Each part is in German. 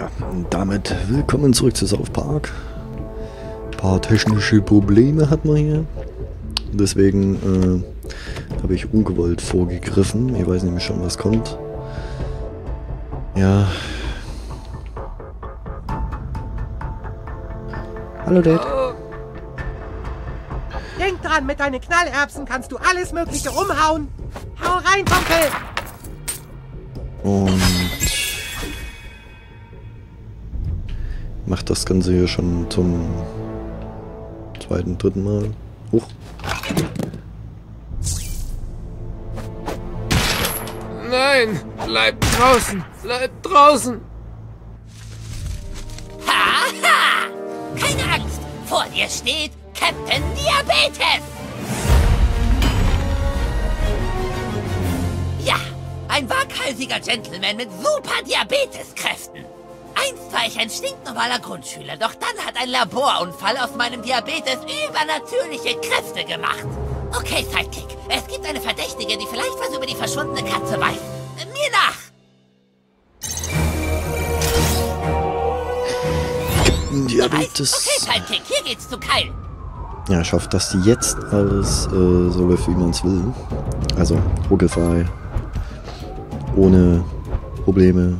Ja, und damit willkommen zurück zu South Park. Ein paar technische Probleme hat man hier. Deswegen äh, habe ich ungewollt vorgegriffen. Ich weiß nämlich schon, was kommt. Ja. Hallo Dad. Denk dran, mit deinen Knallerbsen kannst du alles Mögliche umhauen. Hau rein, Kumpel! Und macht das Ganze hier schon zum zweiten, dritten Mal. Huch. Nein, bleib draußen, bleib draußen. Haha! Keine Angst! Vor dir steht Captain Diabetes! Ja, ein waghalsiger Gentleman mit super Diabeteskräften. Einst war ich ein stinknormaler Grundschüler, doch dann hat ein Laborunfall aus meinem Diabetes übernatürliche Kräfte gemacht. Okay, Sidekick, es gibt eine Verdächtige, die vielleicht was über die verschwundene Katze weiß. Mir nach! Diabetes. Okay, Sidekick, hier geht's zu Kyle. Ja, ich hoffe, dass die jetzt alles äh, so läuft, wie man es will. Also, ruckelfrei. Ohne Probleme.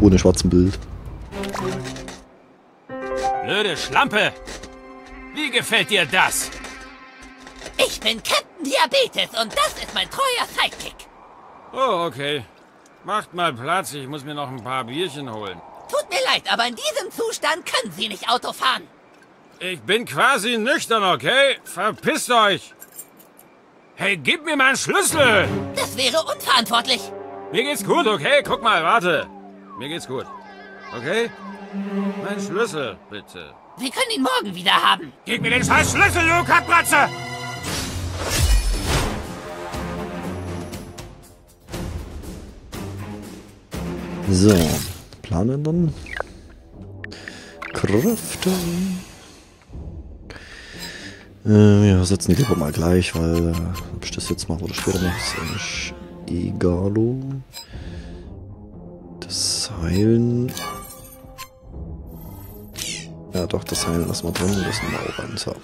Ohne schwarzen Bild. Blöde Schlampe. Wie gefällt dir das? Ich bin Captain Diabetes und das ist mein treuer Sidekick. Oh, okay. Macht mal Platz, ich muss mir noch ein paar Bierchen holen. Tut mir leid, aber in diesem Zustand können Sie nicht Auto fahren. Ich bin quasi nüchtern, okay? Verpisst euch! Hey, gib mir meinen Schlüssel! Das wäre unverantwortlich. Mir geht's gut, okay? Guck mal, warte. Mir geht's gut. Okay? Mein Schlüssel, bitte. Wir können ihn morgen wieder haben. Gib mir den scheiß Schlüssel, du Kackbratze! So, Plan ändern. Craften. Äh, wir setzen die lieber mal gleich, weil äh, ob ich das jetzt mache oder später mache, ist eigentlich egalo. Heilen. Ja doch, das Heilen lassen wir drin, das auch rein. So.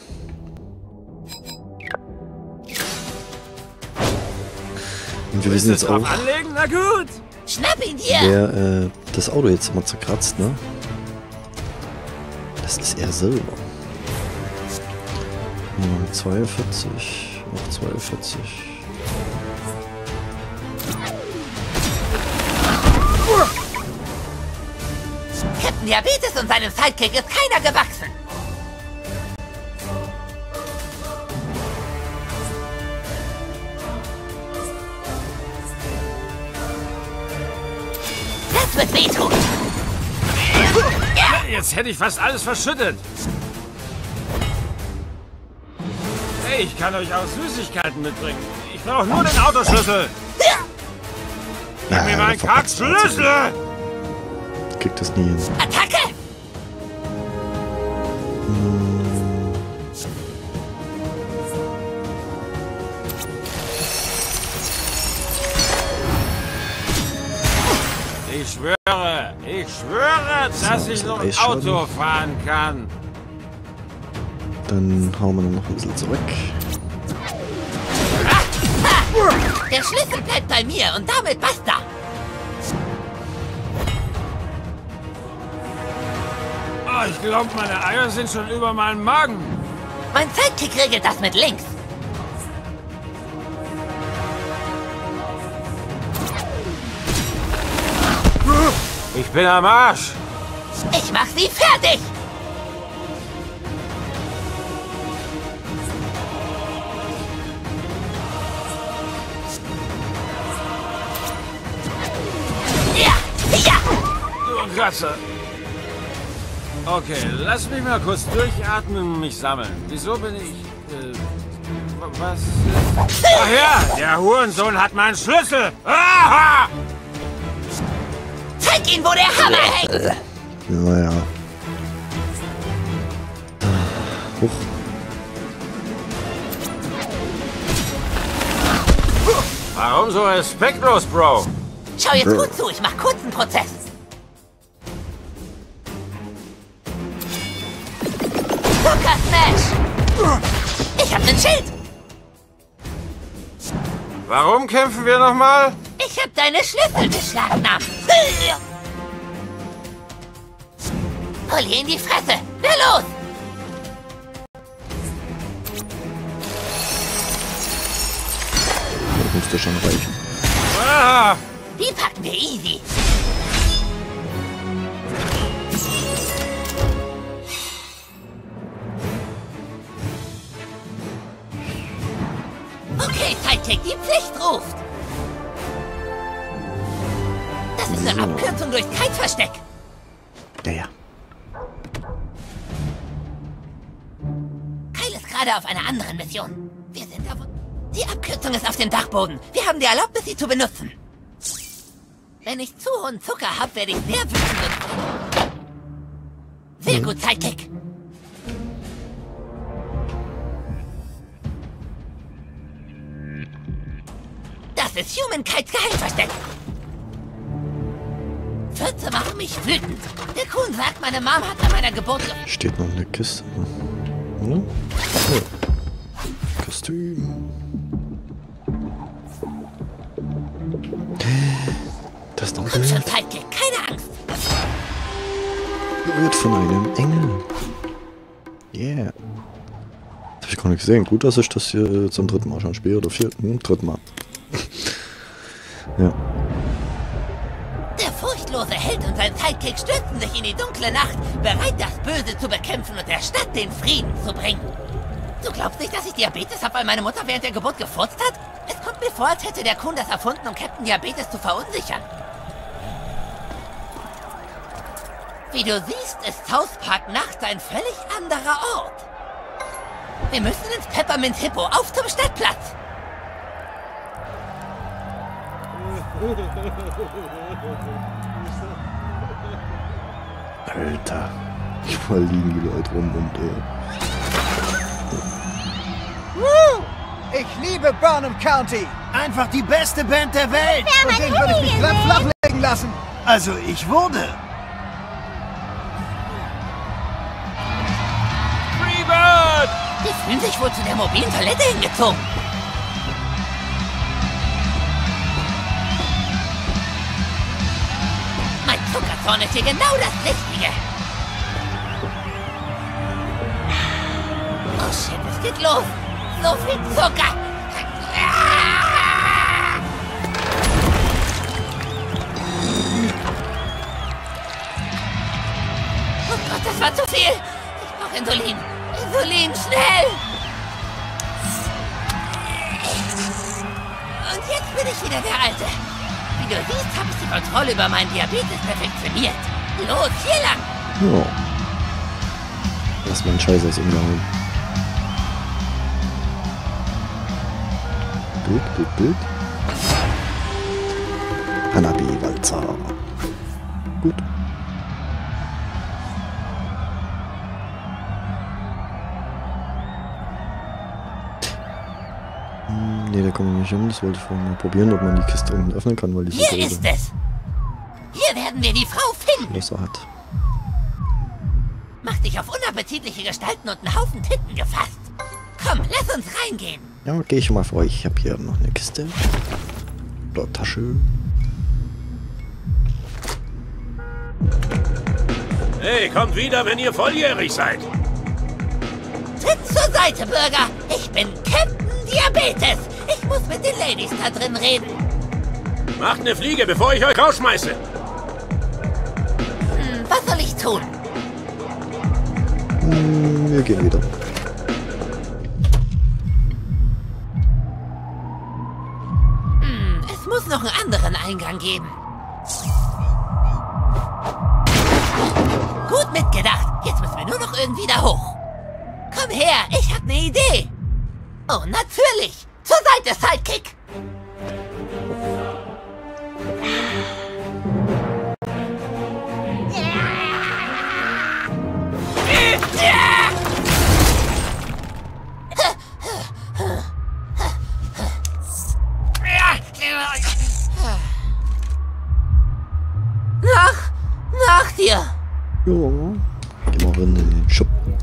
Und wir wissen jetzt auch, anlegen? Na gut! Schnapp ihn dir. wer äh, das Auto jetzt immer zerkratzt, ne? Das ist er selber. Ja, 42, noch 42. Diabetes und seinem Sidekick ist keiner gewachsen. Das wird wehtun. Jetzt hätte ich fast alles verschüttet. Hey, ich kann euch auch Süßigkeiten mitbringen. Ich brauche nur den Autoschlüssel. Gib mir meinen Kackschlüssel! Kriegt das nie hin. Ich schwöre, ich schwöre, dass ich noch. Auto fahren kann. Dann hauen wir noch ein bisschen zurück. Der Schlüssel bleibt bei mir und damit basta. Oh, ich glaube, meine Eier sind schon über meinen Magen. Mein Sidekick regelt das mit links. Ich bin am Arsch. Ich mach sie fertig. Ja, ja. Du Kratzer. Okay, lass mich mal kurz durchatmen und mich sammeln. Wieso bin ich... Äh, was... Ach ja, der Hurensohn hat meinen Schlüssel. Aha! Zeig ihnen, wo der Hammer hängt. Naja. Hoch. Warum so respektlos, Bro? Schau jetzt gut zu, ich mach kurzen Prozess. Ich hab nen Schild! Warum kämpfen wir nochmal? Ich hab deine Schlüssel beschlagnahmt! Hol ihr in die Fresse! Na los! Das müsste schon reichen. Ah, Die packen wir easy. Sidekick, die Pflicht ruft. Das ist eine So. Abkürzung durch Kite-Versteck. Ja, ja. Kyle ist gerade auf einer anderen Mission. Wir sind auf... Die Abkürzung ist auf dem Dachboden. Wir haben die Erlaubnis, sie zu benutzen. Wenn ich zu hohen Zucker habe, werde ich sehr wütend. Sehr gut, Sidekick. Das ist Human Kites Geheimversteck. Pfütze machen mich wütend. Der Kuhn sagt, meine Mom hat bei meiner Geburt... ge- Steht noch eine Kiste. Oder? Ja. Kostüm. Das ist doch Komm schon, Sidekick, keine Angst. berührt von einem Engel. Yeah. Das hab ich gar nicht gesehen. Gut, dass ich das hier zum dritten Mal schon spiele. Oder vierten, hm, dritten Mal. Böse zu bekämpfen und der Stadt den Frieden zu bringen. Du glaubst nicht, dass ich Diabetes habe, weil meine Mutter während der Geburt gefurzt hat? Es kommt mir vor, als hätte der Kuhn das erfunden, um Captain Diabetes zu verunsichern. Wie du siehst, ist South Park nachts ein völlig anderer Ort. Wir müssen ins Peppermint Hippo, auf zum Stadtplatz. Alter. Überall liegen die Leute rum und äh, Ich liebe Burnham County. Einfach die beste Band der Welt. Und den würde ich mich glatt flachlegen lassen. Also ich wurde. Freebird! Die fühlen sich wohl zu der mobilen Toilette hingezogen. Mein Zuckerzorn ist hier genau das Richtige. Geht los. So viel Zucker. Oh Gott, das war zu viel. Ich brauche Insulin. Insulin, schnell! Und jetzt bin ich wieder der Alte. Wie du siehst, habe ich die Kontrolle über meinen Diabetes perfektioniert. Los, hier lang! ja. Lass mal einen Scheiß aus Umgang. Bild, Bild, Bild. Hanabi-Walzer. Gut. Hm, Nee, da kommen wir nicht hin. Das wollte ich vorhin mal probieren, ob man die Kiste unten öffnen kann, weil so Hier ist große es! Hier werden wir die Frau finden! Schlösser hat. Mach dich auf unappetitliche Gestalten und einen Haufen Titten gefasst! Komm, lass uns reingehen! Ja, gehe ich mal vor euch. Ich habe hier noch eine Kiste. Oder Tasche. Hey, kommt wieder, wenn ihr volljährig seid. Tritt zur Seite, Bürger! Ich bin Captain Diabetes! Ich muss mit den Ladies da drin reden! Macht eine Fliege, bevor ich euch rausschmeiße. Hm, was soll ich tun? Hm, wir gehen wieder. Eingang geben. Gut mitgedacht. Jetzt müssen wir nur noch irgendwie da hoch. Komm her, ich hab eine Idee. Oh, natürlich. Zur Seite, Sidekick. Ja. Geh mal rein in den Schuppen.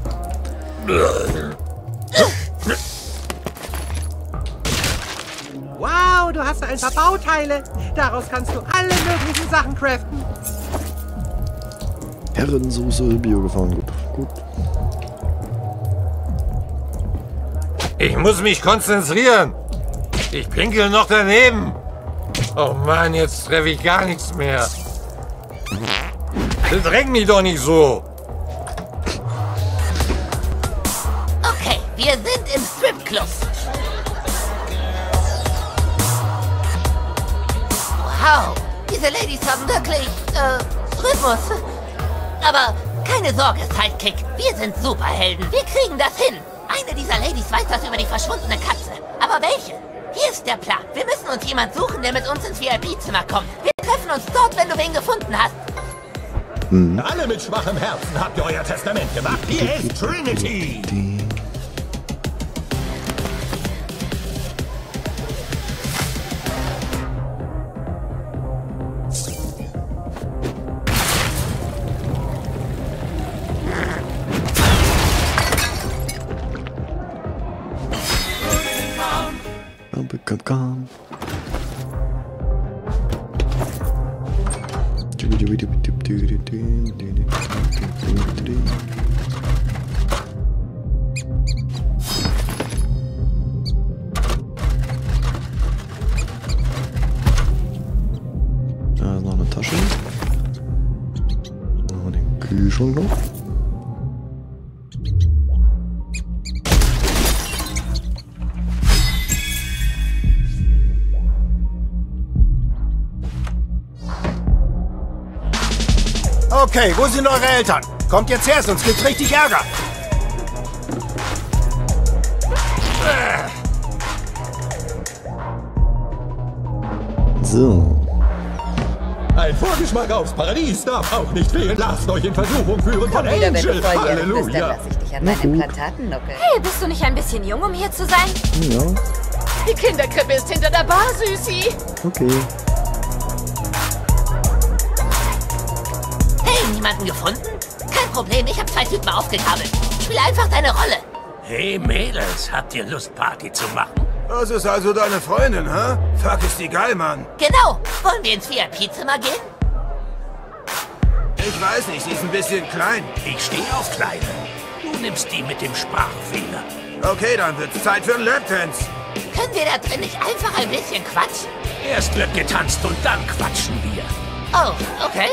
Wow, du hast ein paar Bauteile. Daraus kannst du alle möglichen Sachen craften. Herrensoße, Bio gefahren, gut. Gut. Ich muss mich konzentrieren. Ich pinkel noch daneben. Oh Mann, jetzt treffe ich gar nichts mehr. Bedräng mich doch nicht so. Okay, wir sind im Stripclub. Wow, diese Ladies haben wirklich, äh, Rhythmus. Aber keine Sorge, Sidekick, wir sind Superhelden. Wir kriegen das hin. Eine dieser Ladies weiß was über die verschwundene Katze. Aber welche? Hier ist der Plan. Wir müssen uns jemand suchen, der mit uns ins VIP-Zimmer kommt. Wir treffen uns dort, wenn du wen gefunden hast. Alle mit schwachem Herzen habt ihr euer Testament gemacht. Hier ist Trinity. Noch. Okay, wo sind eure Eltern? Kommt jetzt her, sonst gibt's richtig Ärger. So. Ein Vorgeschmack aufs Paradies darf auch nicht fehlen. Lasst euch in Versuchung führen von wieder, wenn du Angel. volljährig bist, dann Halleluja. lass ich dich an nuckeln. Hey, bist du nicht ein bisschen jung, um hier zu sein? Ja, Die Kinderkrippe ist hinter der Bar, Süßi. okay. Hey, niemanden gefunden? Kein Problem, ich habe zwei Typen aufgekabelt. Spiel einfach deine Rolle. Hey Mädels, habt ihr Lust, Party zu machen? Das ist also deine Freundin, hä? Fuck, ist die geil, Mann. Genau. Wollen wir ins VIP-Zimmer gehen? Ich weiß nicht, sie ist ein bisschen klein. Ich stehe auf Kleine. Du nimmst die mit dem Sprachfehler. Okay, dann wird's Zeit für einen Lapdance. Können wir da drin nicht einfach ein bisschen quatschen? Erst wird getanzt und dann quatschen wir. Oh, okay.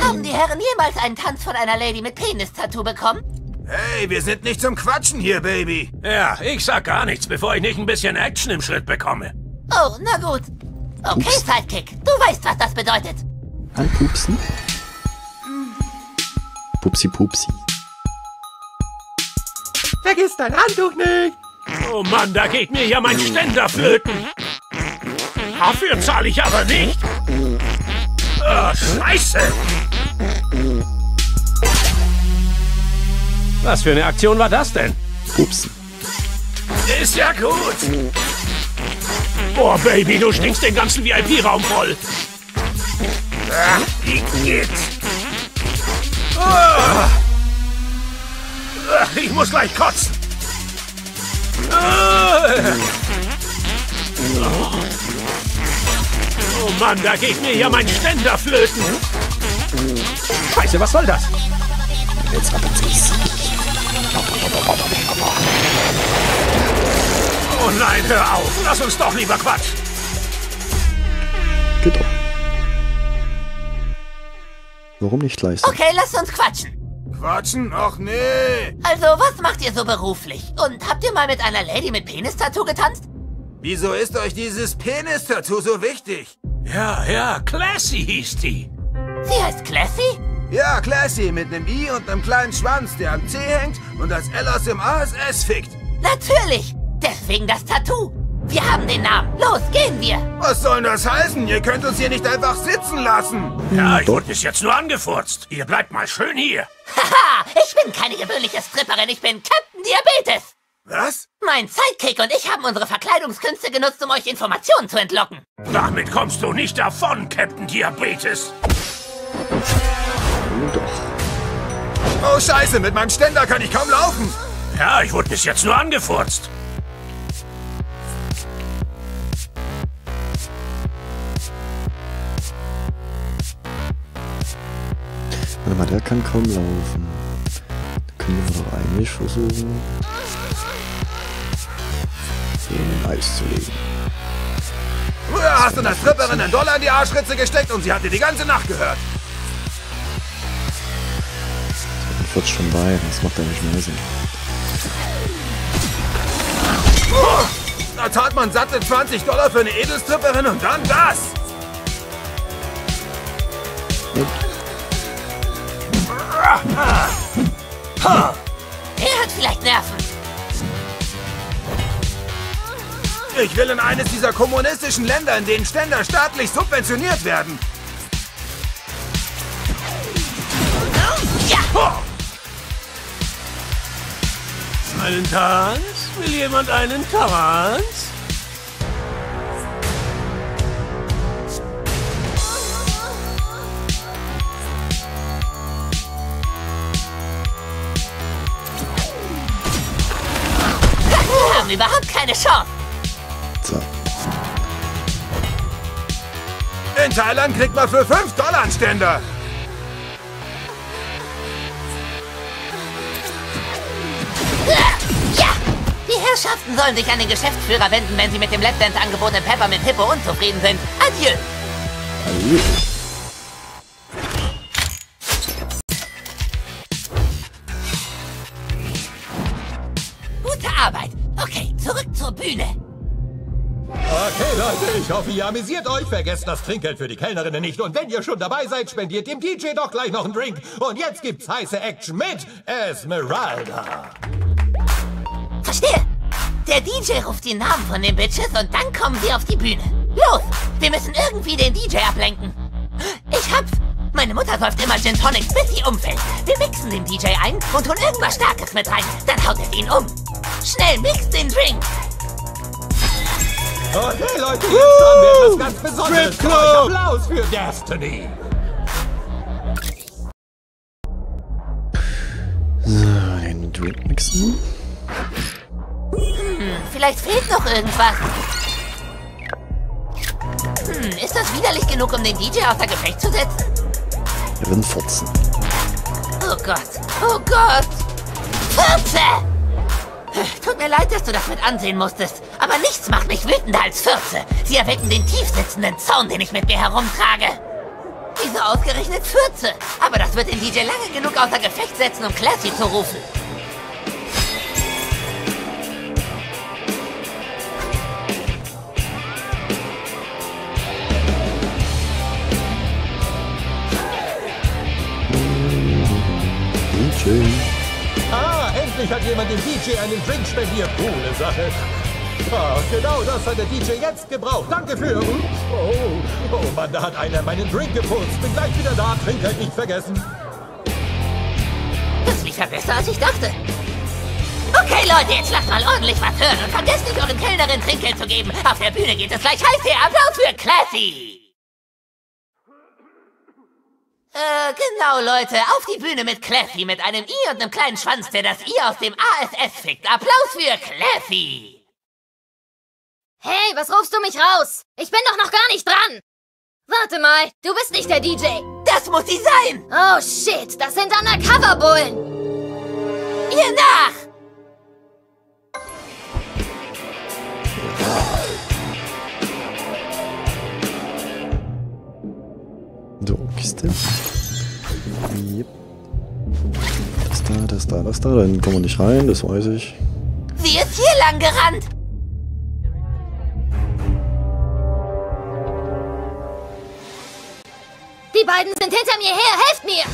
Haben die Herren jemals einen Tanz von einer Lady mit Penis-Tattoo bekommen? Hey, wir sind nicht zum Quatschen hier, Baby. Ja, ich sag gar nichts, bevor ich nicht ein bisschen Action im Schritt bekomme. Oh, na gut. Okay, Sidekick, du weißt, was das bedeutet. Anpupsen. Pupsi, pupsi. Vergiss dein Handtuch nicht. Oh Mann, da geht mir ja mein Ständer flöten. Dafür zahle ich aber nicht. Oh, Scheiße. Was für eine Aktion war das denn? Pupsen. Ist ja gut. Boah, Baby, du stinkst den ganzen VIP-Raum voll. Ah, wie geht's? Ah. Ah, Ich muss gleich kotzen. Ah. Oh Mann, da geht mir ja mein Ständer flöten. Scheiße, was soll das? Jetzt rappelt's sich. Oh nein, hör auf. Lass uns doch lieber quatschen. Geht doch. Warum nicht leisten? Okay, lasst uns quatschen. Quatschen? Ach nee. Also, was macht ihr so beruflich? Und habt ihr mal mit einer Lady mit Penis-Tattoo getanzt? Wieso ist euch dieses Penis-Tattoo so wichtig? Ja, ja, Classy hieß die. Sie heißt Classy? Ja, Classy, mit nem I und nem kleinen Schwanz, der am C hängt und das L aus dem ASS fickt. Natürlich! Deswegen das Tattoo. Wir haben den Namen. Los, gehen wir! Was soll denn das heißen? Ihr könnt uns hier nicht einfach sitzen lassen. Ja, ich wurde bis jetzt nur angefurzt. Ihr bleibt mal schön hier. Haha, ich bin keine gewöhnliche Stripperin, ich bin Captain Diabetes. Was? Mein Sidekick und ich haben unsere Verkleidungskünste genutzt, um euch Informationen zu entlocken. Damit kommst du nicht davon, Captain Diabetes. Nun doch. Oh Scheiße, mit meinem Ständer kann ich kaum laufen. Ja, ich wurde bis jetzt nur angefurzt. Warte mal, der kann kaum laufen. Da können wir doch eigentlich versuchen, so ein Eis zu legen. Früher hast du einer Stripperin einen Dollar in die Arschritze gesteckt und sie hat dir die ganze Nacht gehört. Furzt schon bei, das macht ja nicht mehr Sinn. Da zahlt man satte 20 Dollar für eine Edelstripperin und dann das. Er hat vielleicht Nerven. Ich will in eines dieser kommunistischen Länder, in denen Ständer staatlich subventioniert werden. Einen Tanz? Will jemand einen Tanz? Wir haben überhaupt keine Chance. So. In Thailand kriegt man für 5 Dollar einen Ständer. Herrschaften sollen sich an den Geschäftsführer wenden, wenn sie mit dem Lapdance-Angebot in Peppermint Hippo unzufrieden sind. Adieu! Hallo. Gute Arbeit. Okay, zurück zur Bühne. Okay, Leute, ich hoffe, ihr amüsiert euch. Vergesst das Trinkgeld für die Kellnerinnen nicht. Und wenn ihr schon dabei seid, spendiert dem DJ doch gleich noch einen Drink. Und jetzt gibt's heiße Action mit Esmeralda. Verstehe. Der DJ ruft die Namen von den Bitches und dann kommen sie auf die Bühne. Los, wir müssen irgendwie den DJ ablenken. Ich hab's. Meine Mutter säuft immer Gin Tonics, bis sie umfällt. Wir mixen den DJ ein und tun irgendwas Starkes mit rein. Dann haut es ihn um. Schnell, mix den Drink. Okay, Leute, jetzt haben wir etwas ganz Besonderes. für euch. Applaus für Destiny. So, den Drink mixen. Vielleicht fehlt noch irgendwas. Hm, ist das widerlich genug, um den DJ außer Gefecht zu setzen? Er wird furzen. Oh Gott, oh Gott! Fürze! Tut mir leid, dass du das mit ansehen musstest, aber nichts macht mich wütender als Fürze. Sie erwecken den tiefsitzenden Zaun, den ich mit mir herumtrage. Wieso ausgerechnet Fürze? Aber das wird den DJ lange genug außer Gefecht setzen, um Classy zu rufen. Endlich hat jemand dem DJ einen Drink spendiert. Coole Sache. Ah, genau das hat der DJ jetzt gebraucht. Danke für... Oh, oh Mann, da hat einer meinen Drink geputzt. Bin gleich wieder da. Trinkgeld nicht vergessen. Das lief ja besser, als ich dachte. Okay, Leute, jetzt lasst mal ordentlich was hören und vergesst nicht, euren Kellnerin Trinkgeld zu geben. Auf der Bühne geht es gleich heiß her. Applaus für Classy! Äh, genau, Leute. Auf die Bühne mit Classy, mit einem I und einem kleinen Schwanz, der das I aus dem ASS fickt. Applaus für Classy! Hey, was rufst du mich raus? Ich bin doch noch gar nicht dran. Warte mal, du bist nicht der DJ. Das muss sie sein! Oh shit, das sind Undercover-Bullen. Ihr nach! Kiste. Yep. Das da, das da, das da. Dann kommen wir nicht rein, das weiß ich. Sie ist hier lang gerannt! Die beiden sind hinter mir her, helft mir!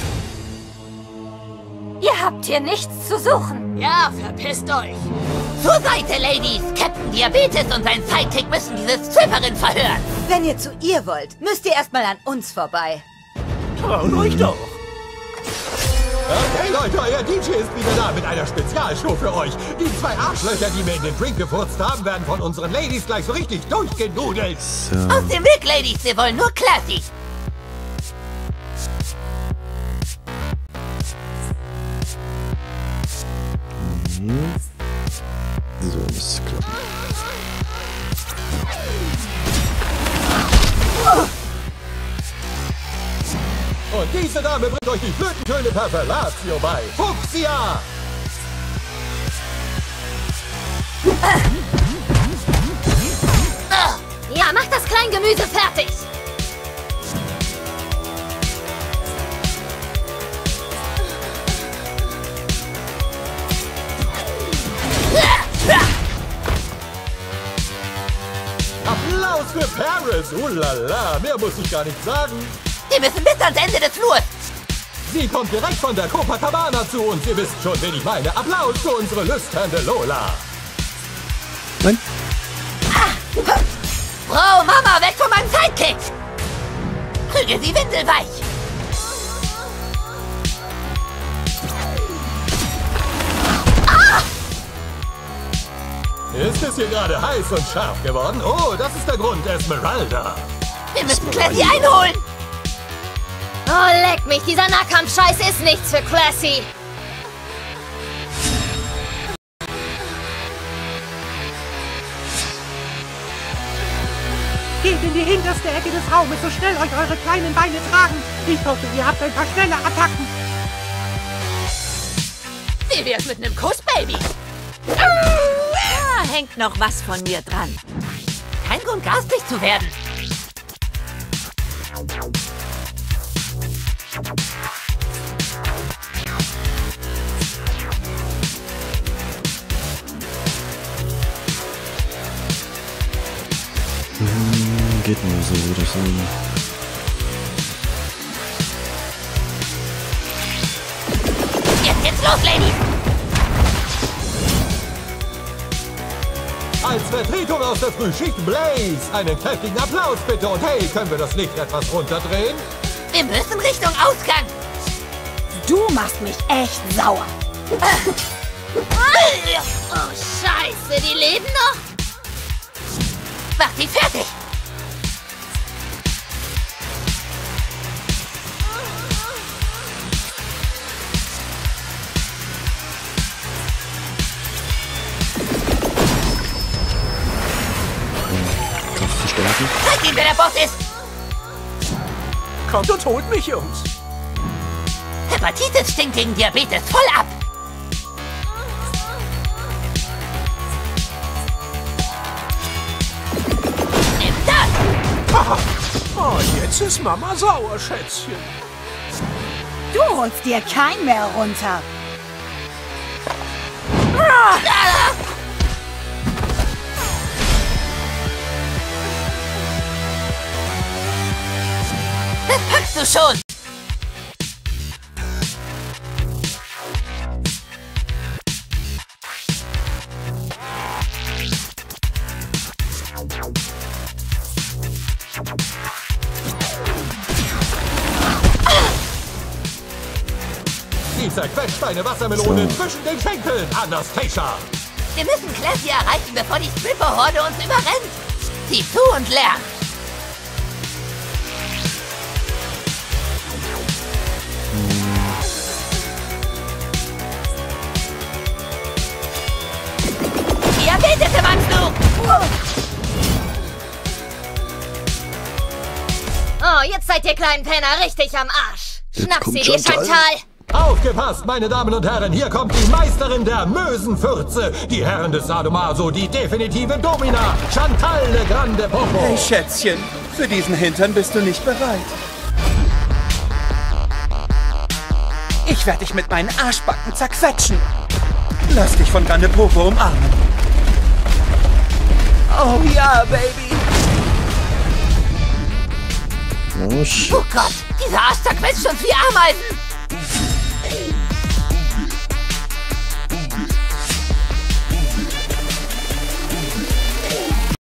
Ihr habt hier nichts zu suchen. Ja, verpisst euch. Zur Seite, Ladies! Captain Diabetes und sein Sidekick müssen diese Stripperin verhören! Wenn ihr zu ihr wollt, müsst ihr erstmal an uns vorbei. Traut euch doch. Okay, Leute, euer DJ ist wieder da mit einer Spezialshow für euch. Die zwei Arschlöcher, die mir in den Drink gefurzt haben, werden von unseren Ladies gleich so richtig durchgenudelt. So. Aus dem Weg, Ladies! Wir wollen nur Classy! Diese Dame bringt euch die Flötentöne per Fellatio bei. Fuchsia! Ja, mach das Kleingemüse fertig. Applaus für Paris! Ulala, mehr muss ich gar nicht sagen. Bis ans Ende des Flurs. Sie kommt direkt von der Copacabana zu uns. Ihr wisst schon, wen ich meine. Applaus für unsere lüsternde Lola. Nein. Frau Mama, weg von meinem Sidekick! Krüge sie windelweich! Ist es hier gerade heiß und scharf geworden? Oh, das ist der Grund, Esmeralda. Wir müssen Classy einholen! Oh, leck mich, dieser Nahkampf-Scheiß ist nichts für Classy. Geht in die hinterste Ecke des Raumes, so schnell euch eure kleinen Beine tragen. Ich hoffe, ihr habt ein paar schnelle Attacken. Wie wär's mit einem Kuss, Baby? Da hängt noch was von mir dran. Kein Grund, garstig zu werden. Hm, geht nur so, würde ich sagen. Jetzt geht's los, Ladies! Als Vertretung aus der Frühschicht Blaze. Einen kräftigen Applaus bitte. Und hey, können wir das Licht etwas runterdrehen? Wir müssen Richtung Ausgang. Du machst mich echt sauer. Oh, scheiße, die leben noch? Mach die fertig! Kraft verstärken. Zeig ihm, wer der Boss ist! Kommt und holt mich, Jungs. Hepatitis stinkt gegen Diabetes voll ab! Nimm das! Haha. Oh, jetzt ist Mama sauer, Schätzchen. Du holst dir kein mehr runter. Ah! Schon! Die zerquetscht eine Wassermelone zwischen den Schenkeln. Anastasia. Wir müssen Classy erreichen, bevor die Stripper-Horde uns überrennt. Sieh zu und lern. Seid ihr kleinen Penner richtig am Arsch. Schnapp sie dir, Chantal. Chantal. Aufgepasst, meine Damen und Herren, hier kommt die Meisterin der Mösenfürze, die Herren des Sadomaso, die definitive Domina, Chantal de Grande Popo. Hey Schätzchen, für diesen Hintern bist du nicht bereit. Ich werde dich mit meinen Arschbacken zerquetschen. Lass dich von Grande Popo umarmen. Oh ja, Baby. Oh, Oh Gott, dieser Arsch zerquetscht uns wie Ameisen.